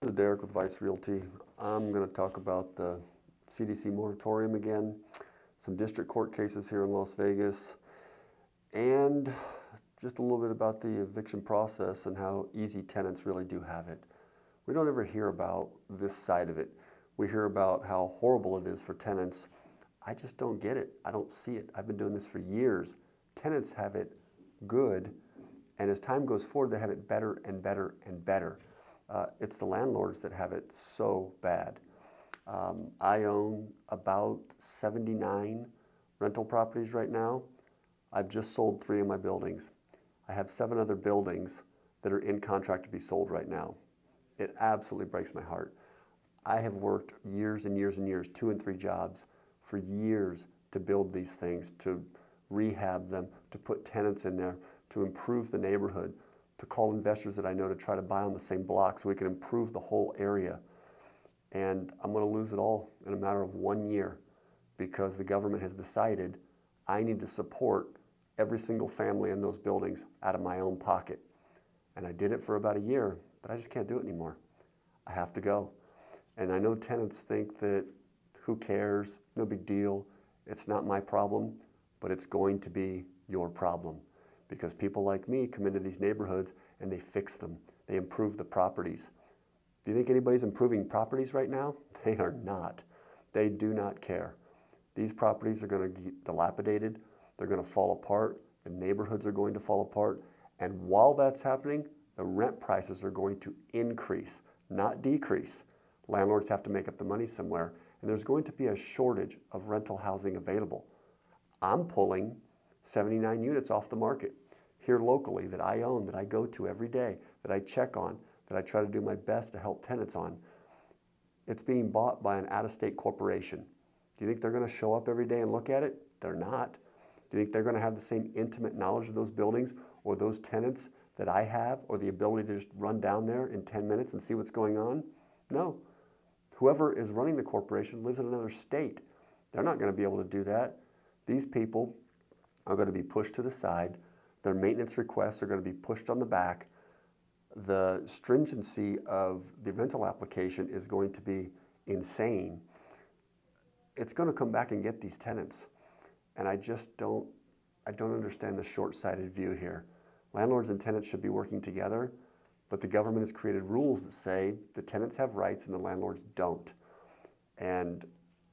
This is Derek with Vice Realty. I'm going to talk about the CDC moratorium again, some district court cases here in Las Vegas, and just a little bit about the eviction process and how easy tenants really do have it. We don't ever hear about this side of it. We hear about how horrible it is for tenants. I just don't get it. I don't see it. I've been doing this for years. Tenants have it good, and as time goes forward, they have it better and better and better. Uh, it's the landlords that have it so bad. Um, I own about 79 rental properties right now. I've just sold three of my buildings. I have seven other buildings that are in contract to be sold right now. It absolutely breaks my heart. I have worked years and years and years, two and three jobs, for years to build these things, to rehab them, to put tenants in there, to improve the neighborhood, to call investors that I know to try to buy on the same block so we can improve the whole area. And I'm going to lose it all in a matter of one year because the government has decided I need to support every single family in those buildings out of my own pocket. And I did it for about a year, but I just can't do it anymore. I have to go. And I know tenants think that who cares, no big deal, it's not my problem, but it's going to be your problem because people like me come into these neighborhoods and they fix them. They improve the properties. Do you think anybody's improving properties right now? They are not. They do not care. These properties are going to get dilapidated. They're going to fall apart. The neighborhoods are going to fall apart. And while that's happening, the rent prices are going to increase, not decrease. Landlords have to make up the money somewhere, and there's going to be a shortage of rental housing available. I'm pulling 79 units off the market here locally that I own, that I go to every day, that I check on, that I try to do my best to help tenants on. It's being bought by an out of state corporation. Do you think they're going to show up every day and look at it? They're not. Do you think they're going to have the same intimate knowledge of those buildings or those tenants that I have or the ability to just run down there in 10 minutes and see what's going on? No. Whoever is running the corporation lives in another state. They're not going to be able to do that. These people are going to be pushed to the side. Their maintenance requests are going to be pushed on the back. The stringency of the rental application is going to be insane. It's going to come back and get these tenants. And I just don't, I don't understand the short-sighted view here. Landlords and tenants should be working together, but the government has created rules that say the tenants have rights and the landlords don't. And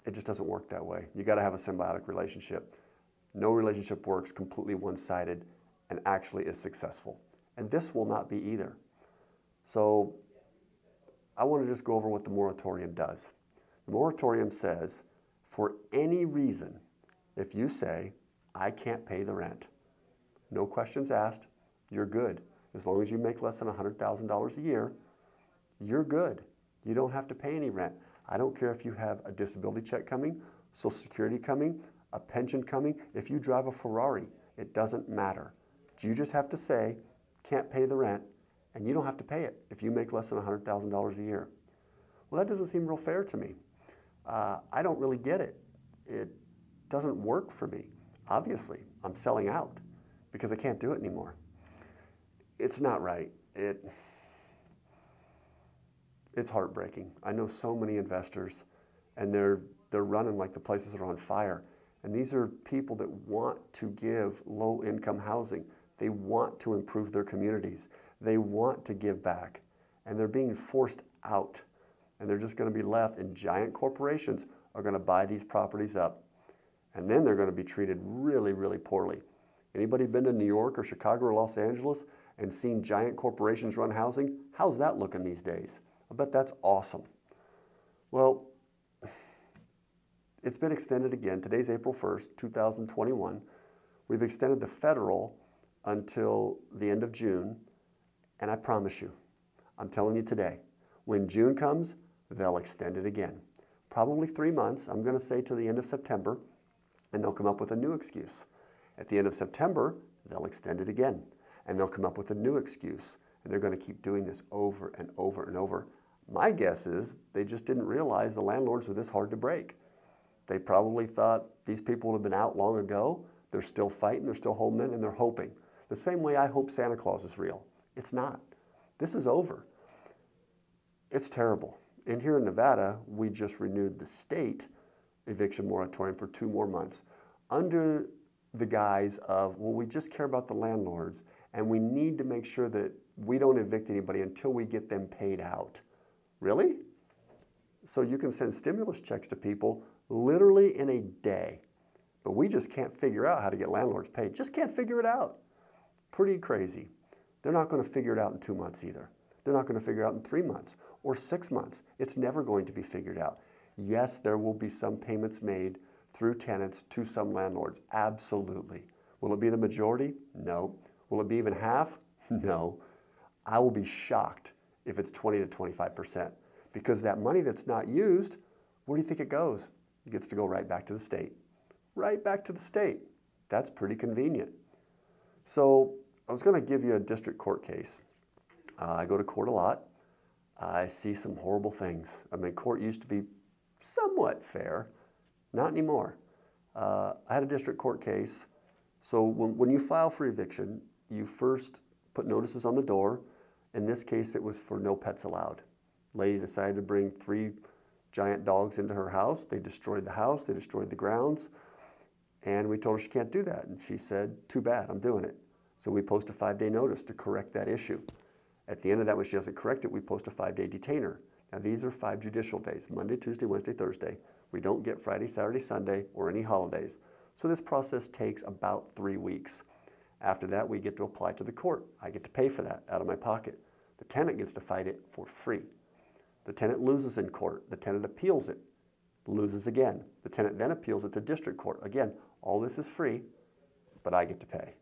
it just doesn't work that way. You got to have a symbiotic relationship. No relationship works completely one sided and actually is successful. And this will not be either. So I want to just go over what the moratorium does. The moratorium says for any reason, if you say, I can't pay the rent, no questions asked, you're good. As long as you make less than $100,000 a year, you're good. You don't have to pay any rent. I don't care if you have a disability check coming, Social Security coming, a pension coming, if you drive a Ferrari, it doesn't matter. You just have to say, can't pay the rent, and you don't have to pay it if you make less than $100,000 a year. Well, that doesn't seem real fair to me. Uh, I don't really get it. It doesn't work for me. Obviously, I'm selling out because I can't do it anymore. It's not right. It, it's heartbreaking. I know so many investors, and they're, they're running like the places are on fire. And these are people that want to give low income housing. They want to improve their communities. They want to give back. And they're being forced out. And they're just going to be left, and giant corporations are going to buy these properties up. And then they're going to be treated really, really poorly. Anybody been to New York or Chicago or Los Angeles and seen giant corporations run housing? How's that looking these days? I bet that's awesome. Well, it's been extended again. Today's April 1st, 2021. We've extended the federal until the end of June. And I promise you, I'm telling you today, when June comes, they'll extend it again. Probably three months, I'm going to say to the end of September, and they'll come up with a new excuse. At the end of September, they'll extend it again, and they'll come up with a new excuse. And they're going to keep doing this over and over and over. My guess is they just didn't realize the landlords were this hard to break. They probably thought these people would have been out long ago. They're still fighting, they're still holding in, and they're hoping. The same way I hope Santa Claus is real. It's not. This is over. it's terrible. And here in Nevada, we just renewed the state eviction moratorium for two more months under the guise of, well, we just care about the landlords and we need to make sure that we don't evict anybody until we get them paid out. Really? So you can send stimulus checks to people literally in a day. But we just can't figure out how to get landlords paid. Just can't figure it out. Pretty crazy. They're not going to figure it out in two months either. They're not going to figure it out in three months or six months. It's never going to be figured out. Yes, there will be some payments made through tenants to some landlords. Absolutely. Will it be the majority? No. Will it be even half? No. I will be shocked if it's 20 to 25% because that money that's not used, where do you think it goes? It gets to go right back to the state. Right back to the state. That's pretty convenient. So I was going to give you a district court case. Uh, I go to court a lot. I see some horrible things. I mean, court used to be somewhat fair, not anymore. Uh, I had a district court case. So when, when you file for eviction, you first put notices on the door. In this case, it was for no pets allowed. Lady decided to bring three giant dogs into her house. They destroyed the house, they destroyed the grounds. And we told her she can't do that. And she said, Too bad, I'm doing it. So we post a five day notice to correct that issue. At the end of that, when she doesn't correct it, we post a five day detainer. Now, these are five judicial days Monday, Tuesday, Wednesday, Thursday. We don't get Friday, Saturday, Sunday, or any holidays. So this process takes about three weeks. After that, we get to apply to the court. I get to pay for that out of my pocket. The tenant gets to fight it for free. The tenant loses in court. The tenant appeals it, loses again. The tenant then appeals it to district court. Again, all this is free, but I get to pay.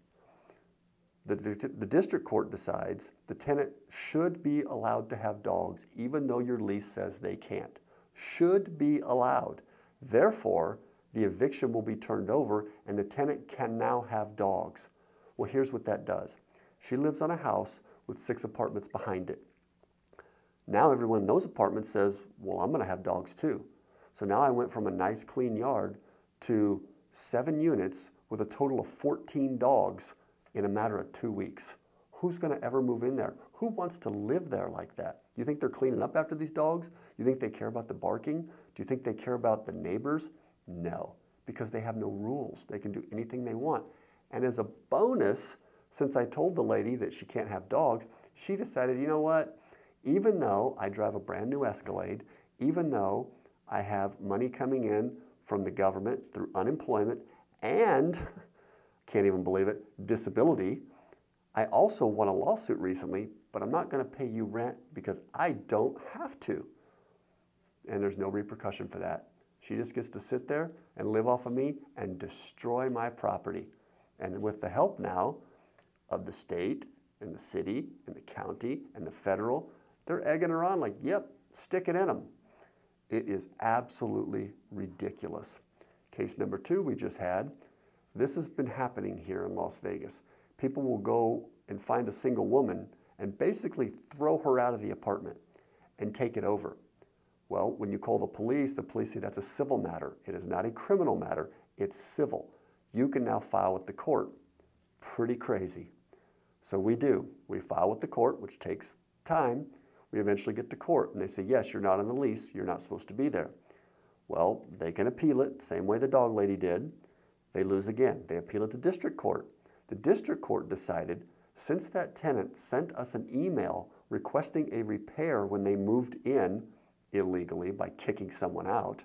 The, the, district court decides the tenant should be allowed to have dogs even though your lease says they can't. Should be allowed. Therefore, the eviction will be turned over and the tenant can now have dogs. Well, here's what that does. She lives on a house with six apartments behind it. Now everyone in those apartments says, well, I'm going to have dogs too. So now I went from a nice clean yard to seven units with a total of 14 dogs in a matter of two weeks. Who's going to ever move in there? Who wants to live there like that? You think they're cleaning up after these dogs? You think they care about the barking? Do you think they care about the neighbors? No, because they have no rules. They can do anything they want. And as a bonus, since I told the lady that she can't have dogs, she decided, you know what? Even though I drive a brand new Escalade, even though I have money coming in from the government through unemployment and can't even believe it, disability. I also won a lawsuit recently, but I'm not going to pay you rent because I don't have to. And there's no repercussion for that. She just gets to sit there and live off of me and destroy my property. And with the help now of the state and the city and the county and the federal, they're egging her on like, yep, stick it in them. It is absolutely ridiculous. Case number two we just had this has been happening here in Las Vegas. People will go and find a single woman and basically throw her out of the apartment and take it over. Well, when you call the police, the police say that's a civil matter. It is not a criminal matter, it's civil. You can now file with the court. Pretty crazy. So we do. We file with the court, which takes time. We eventually get to court and they say, yes, you're not on the lease, you're not supposed to be there. Well, they can appeal it, same way the dog lady did. They lose again. They appeal it to district court. The district court decided since that tenant sent us an email requesting a repair when they moved in illegally by kicking someone out,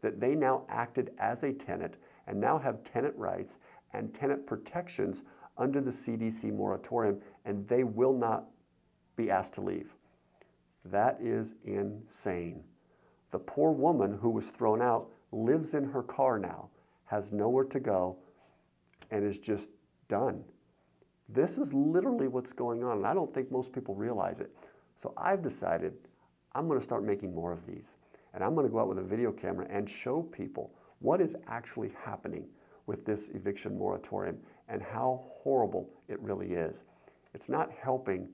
that they now acted as a tenant and now have tenant rights and tenant protections under the CDC moratorium, and they will not be asked to leave. That is insane. The poor woman who was thrown out lives in her car now has nowhere to go, and is just done. This is literally what's going on, and I don't think most people realize it. So I've decided I'm going to start making more of these. And I'm going to go out with a video camera and show people what is actually happening with this eviction moratorium and how horrible it really is. It's not helping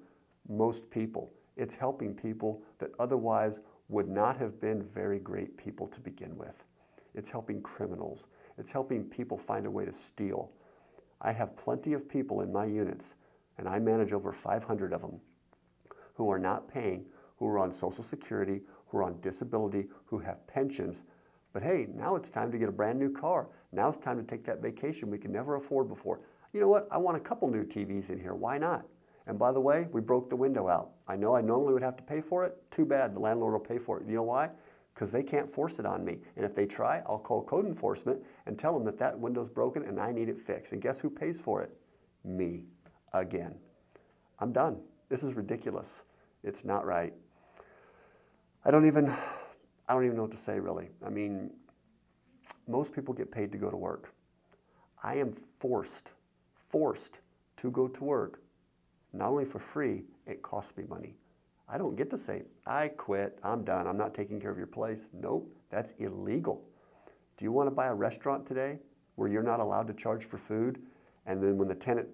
most people. It's helping people that otherwise would not have been very great people to begin with. It's helping criminals. It's helping people find a way to steal. I have plenty of people in my units, and I manage over 500 of them, who are not paying, who are on Social Security, who are on disability, who have pensions. But hey, now it's time to get a brand new car. Now it's time to take that vacation we could never afford before. You know what? I want a couple new TVs in here. Why not? And by the way, we broke the window out. I know I normally would have to pay for it. Too bad, the landlord will pay for it. You know why? Because they can't force it on me. And if they try, I'll call code enforcement and tell them that that window's broken and I need it fixed. And guess who pays for it? Me, again. I'm done. This is ridiculous. It's not right. I don't even, I don't even know what to say really. I mean, most people get paid to go to work. I am forced, forced to go to work not only for free, it costs me money. I don't get to say, I quit, I'm done, I'm not taking care of your place. Nope, that's illegal. Do you want to buy a restaurant today where you're not allowed to charge for food? And then when the tenant,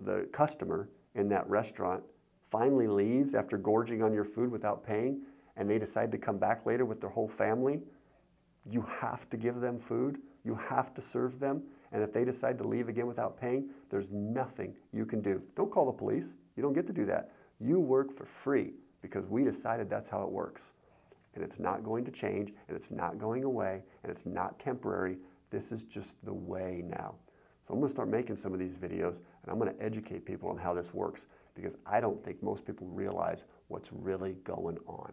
the customer in that restaurant finally leaves after gorging on your food without paying, and they decide to come back later with their whole family, you have to give them food, you have to serve them, and if they decide to leave again without paying, there's nothing you can do. Don't call the police. You don't get to do that. You work for free because we decided that's how it works. And it's not going to change, and it's not going away, and it's not temporary. This is just the way now. So I'm going to start making some of these videos, and I'm going to educate people on how this works because I don't think most people realize what's really going on.